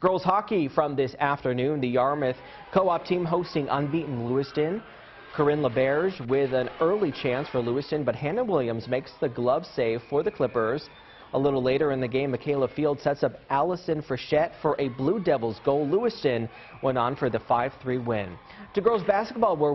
Girls hockey from this afternoon. The Yarmouth co-op team hosting unbeaten Lewiston. Corinne Laberge with an early chance for Lewiston, but Hannah Williams makes the glove save for the Clippers. A little later in the game, Michaela Field sets up Allison Frechette for a Blue Devils goal. Lewiston went on for the 5-3 win. To girls basketball, where